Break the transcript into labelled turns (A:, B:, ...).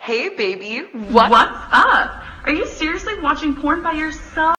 A: Hey baby, what?
B: What's up? Are you seriously watching porn by yourself?